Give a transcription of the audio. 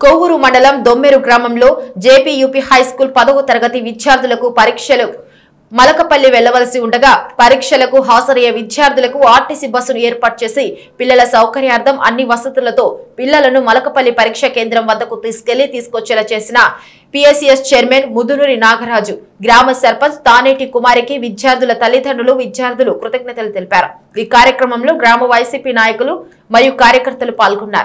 కొవ్వూరు మండలం దొమ్మెరు గ్రామంలో జేపీయూపీ high school పదవ తరగతి విద్యార్థులకు పరీక్షలు మలకపల్లి వెళ్ళవలసి ఉండగా పరీక్షలకు హాజరయ్యే విద్యార్థులకు ఆర్టీసీ బస్సును ఏర్పాటు చేసి పిల్లల సౌకర్యార్థం అన్ని వసతులతో పిల్లలను మలకపల్లి పరీక్ష కేంద్రం వద్దకు తీసుకెళ్ళి తీసుకొచ్చేలా చేసిన పిఎస్సిఎస్ చైర్మన్ ముదునూరి నాగరాజు గ్రామ సర్పంచ్ తానేటి కుమారికి విద్యార్థుల తల్లిదండ్రులు విద్యార్థులు కృతజ్ఞతలు తెలిపారు. ఈ కార్యక్రమంలో గ్రామ వైసీపీ నాయకులు మరియు కార్యకర్తలు పాల్గొన్నారు.